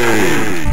Oh!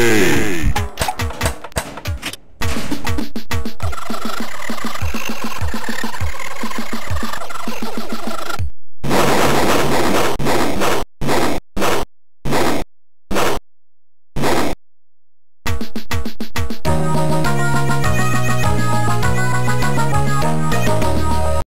Hey!